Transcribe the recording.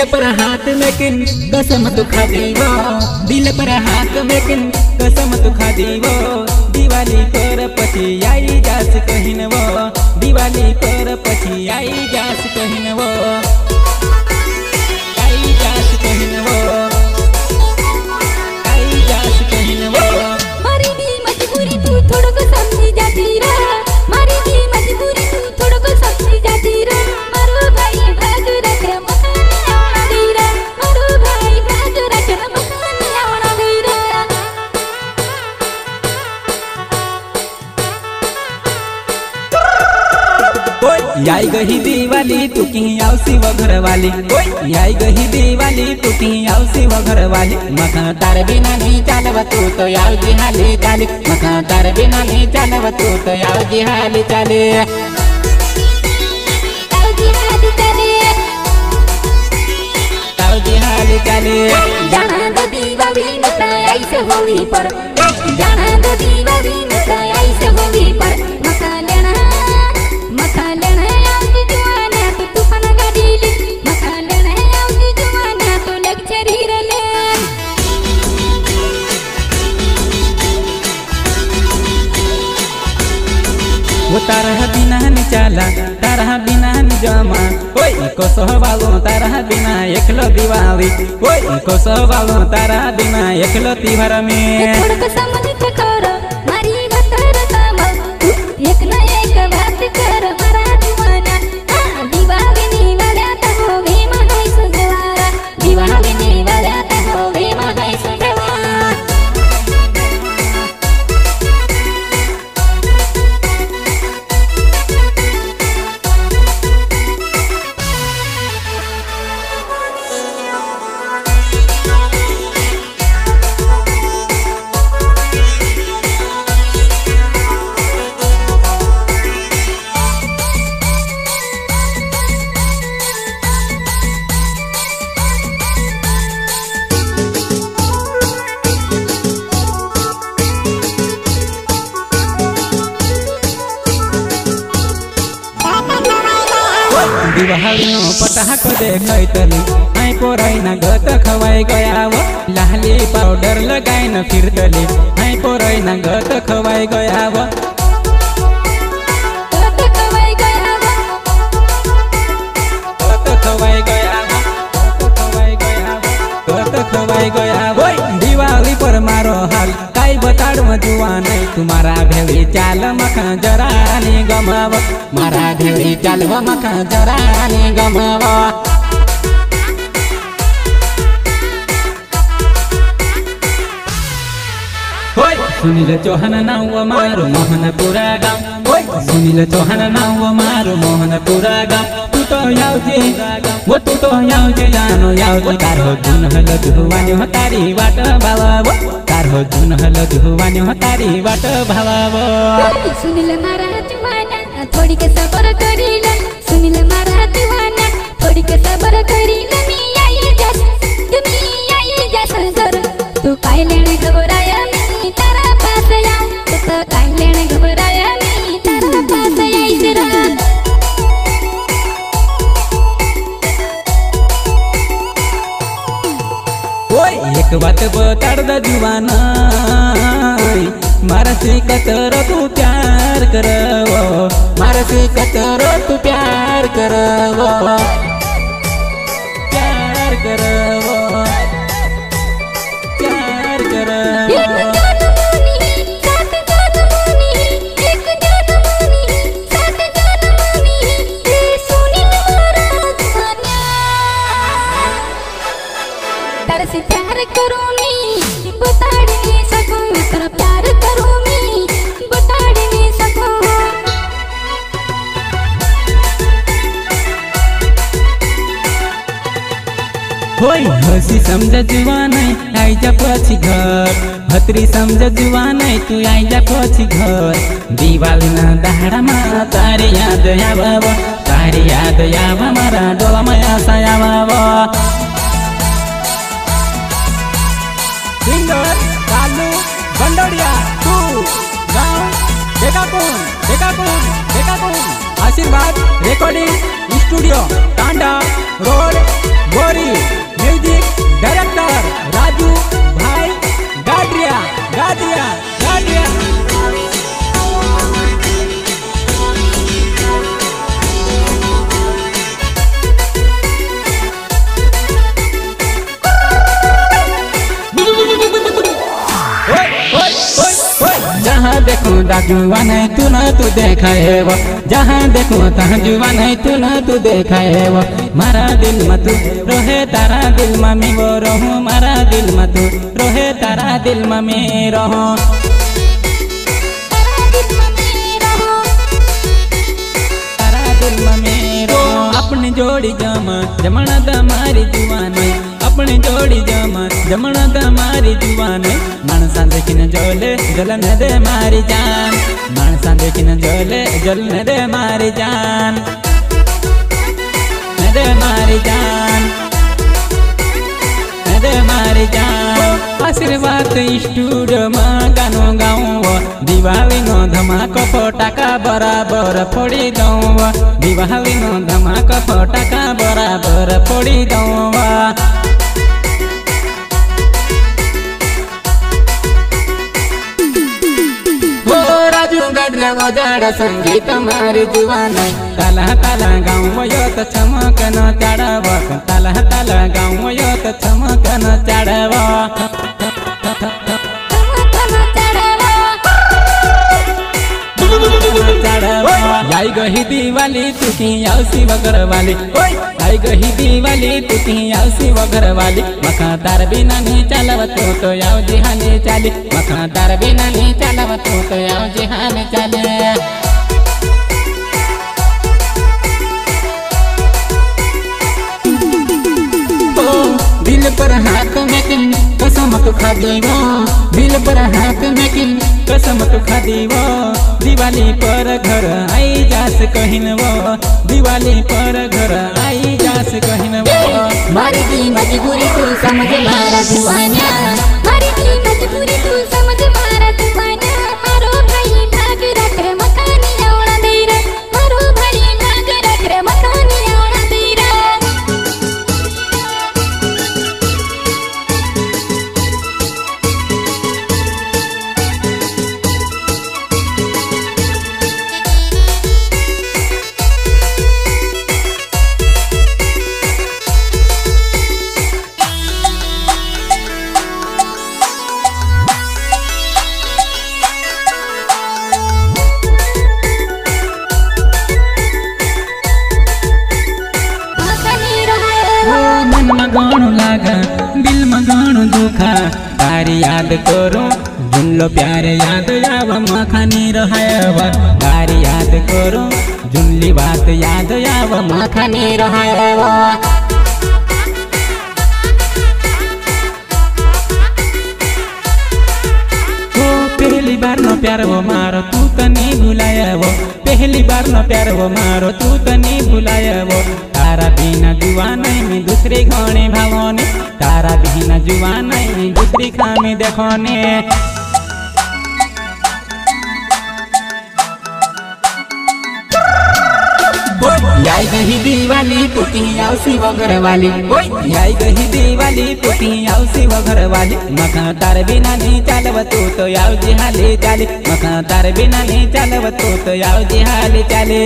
दिल पर हाथ में किन कसम दुखा खा दीवो दिल पर हाथ में किन कसम दुखा खा दीवो दिवाली पर पति आई जास कहिन वो। दिवाली पर पति आई जास आई गही दिवाली तू की आउ शिव घर वाली आई गही दिवाली तू की आउ शिव घर वाली मखा तार बिना नहीं चालव तू तो आउ जी हाली चाली। मखा तार बिना नहीं चालव तू तो आउ जी हाली चाली। आओ जी चले। हाली चाली। जाना दो दीवाली नता ऐसे होली पर। जाना दो बिना तारा बिना नहीं जमा। ओय को सहबालो तारा बिना एकलो दिवाली। ओय को सहबालो तारा बिना एकलो तिहार में। देखैतली आइ पोराइन गत खवाइ गयाव। लाली पाउडर पोराइन गत गया खवाई खवाई गयाव। ओइ दिवाली पर मारो हाल। काई बताड जुवानै? तुम्हारा भेली चाल मखा जरानी गमाव। मारा भेली चाल व मखा जरानी गमाव। सुनिल चौहान नाउ मारो मोहन पुरा ओइ सुनिल चौहान नाउ मारो मोहन पुरा गाउँ तू तो याउजे वो तू तो याउजे जानो याउजे कार हो जुन हल जुवानी हो तारी बाट भावा कार हो जुन हल जुवानी हो तारी बाट भावा सुनिल मारा दीवाना थोड़ी के सबर करीला सुनिल मारा दीवाना थोड़ी के सबर करीला मी आई जस तुम्ही आई जस कर तू काय लेणे घबराया मी तारा पास आऊ तू तो काय लेणे घबराया मी तारा पास यायचे रा ओइ एक बात बताड द जुवाना मारा से कतर तू प्यार करवो मारा कतर तू प्यार करवो। प्यार करवो। होय हसी समझ जुवानै आइजा पछि घर। हतरी समझ जुवानै तू आइजा पछि घर। दिवाली न दाडामा तारी याद आव तारी याद आव मारा डोलामा आशा आव सिंगर कालू बंडोडिया तू गाउँ देखा कोण देखा कोण देखा कोण Ashirwad recording studio Tanda road Bori. Music director Raju भाई गाडरिया गाडरिया गाडिया जहाँ देखो दाजुआ नहीं तू न तू देखा है वो। जहाँ देखो ताजुआ नहीं तू न तू देखा है वो। मारा दिल में तू रोहे तारा दिल में मी वो रहो मारा दिल में तू रोहे तारा दिल में मी रहो। तारा दिल में मी रहो। अपनी जोड़ी जमा जमना दमारी जुवाने अपनी जोड़ी जमा। जमना दमारी जुवाने। माणसा देखिन जोले जलन दे मारी जान। माणसा देखिन जोले जलन दे मारी जान। दे मारी जान। दे मारी जान। आशीर्वाद स्टूडियो में गानो गाउँ दिवाली नो धमाका फटाका बराबर फोड़ी दौँ दिवाली नो धमाका फटाका बराबर गडला वजाड संगीत मारी जुवान। ताला ताला गाउँ यो त चमक न चाडव ताला ताला गाउँ यो त चमक न चाडव आई गही दिवाली तुकी औसी वगरवाली आई गही दिवाली तुकी औसी वगरवाली मखा तार बिना नहीं चालव तो तो याव जिहाने चाली। मखा तार बिना नहीं चालव तो तो याव जिहाने चाले। दिल पर हाथ में किन कसम तो खा देवो। दिल पर हाथ में किन कसम तो खा देवो। दिवाली पर घर आई जास कहिन वो दिवाली पर घर आई मजबूरी तू समझ मारा दीवाना मारी की मजबूरी तू दुखा तारी याद करो जुनलो प्यारे याद आव मखानी रहायवा। तारी याद करो जुनली बात याद आव मखानी रहायवा। ओ, पहली बार न प्यार वो मारो, तू त नहीं भुलाया वो पहली बार न प्यार वो मारो, तू त नहीं भुलाया वो तारा बिना जुआ नहीं, दूसरी घाने भावने तारा बिना जुआ नहीं, दूसरी खामे देखने। याई गही दिवाली, पुती औसी वगर वाली याई गही दिवाली, पुती औसी वगर वाली मखा तार बिना नहीं चालव तू तो याव जिहाले चाले। मखा तार बिना नहीं चालव तू तो याव जिहाले चाले।